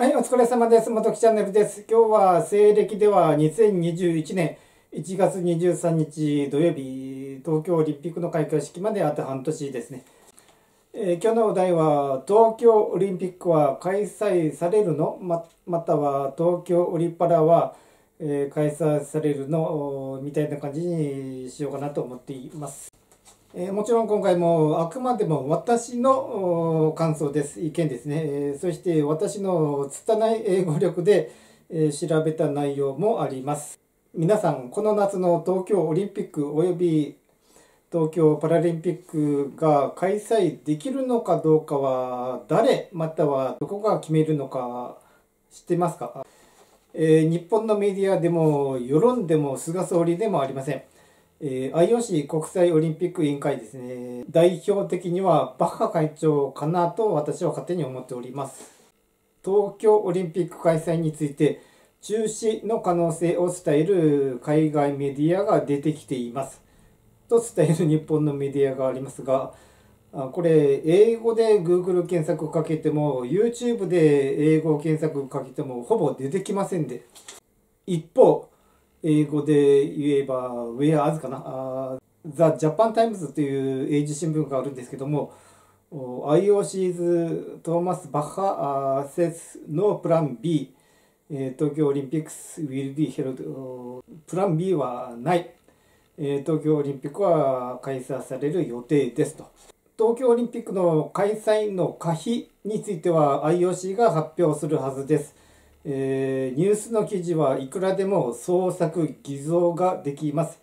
はい、お疲れ様です。元木チャンネルです。今日は西暦では2021年1月23日土曜日、東京オリンピックの開会式まであと半年ですね。えー今日のお題は、東京オリンピックは開催されるの？ままたは東京オリパラは、えー開催されるの？みたいな感じにしようかなと思っています。えーもちろん今回もあくまでも私の感想です。意見ですね、えーそして私の拙い英語力で、えー調べた内容もあります。皆さんこの夏の東京オリンピックおよび東京パラリンピックが開催できるのかどうかは誰またはどこが決めるのか知ってますか、えー日本のメディアでも世論でも菅総理でもありません。えー IOC 国際オリンピック委員会ですね。代表的にはバッハ会長かなと私は勝手に思っております。東京オリンピック開催について中止の可能性を伝える海外メディアが出てきています。と伝える日本のメディアがありますがこれ英語で Google 検索かけても YouTube で英語検索かけてもほぼ出てきませんで。一方英語で言えば、ウェアーズかな、 The Japan Times という英字新聞があるんですけども、IOC's トーマス・バッハあー says no プラン B、えー東京オリンピック will be held プラン B はない、えー東京オリンピックは開催される予定ですと。東京オリンピックの開催の可否については IOC が発表するはずです。えーニュースの記事はいくらでも創作偽造ができます、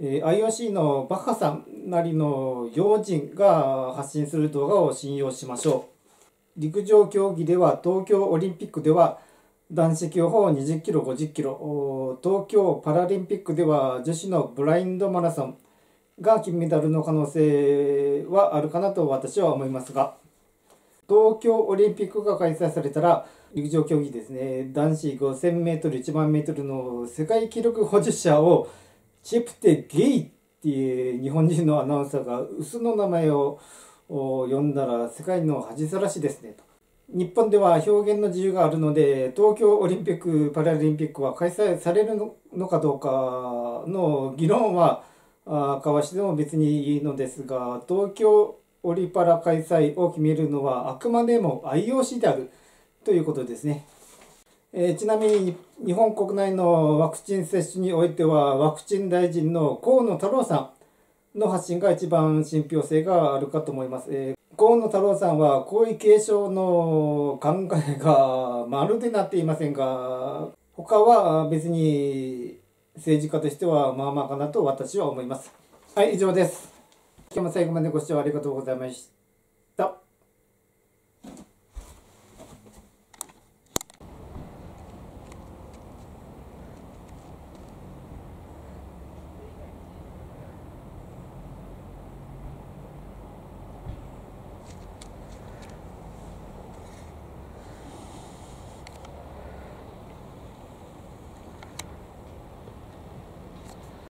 えー IOC のバッハさんなりの要人が発信する動画を信用しましょう。陸上競技では東京オリンピックでは男子競歩20キロ50キロ。東京パラリンピックでは女子のブラインドマラソンが金メダルの可能性はあるかなと私は思いますが。東京オリンピックが開催されたら陸上競技ですね。男子 5000m、10000m の世界記録保持者をチェプテ・ゲイっていう日本人のアナウンサーが薄の名前を呼んだら世界の恥さらしですね。と日本では表現の自由があるので東京オリンピック・パラリンピックは開催されるのかどうかの議論は交わしても別にいいのですが東京オリパラ開催を決めるのはあくまでも IOC であるということですね。えーちなみに日本国内のワクチン接種においてはワクチン大臣の河野太郎さんの発信が一番信憑性があるかと思います。えー河野太郎さんは皇位継承の考えがまるでなっていませんが他は別に政治家としてはまあまあかなと私は思います。はい、以上です。今日も最後までご視聴ありがとうございました。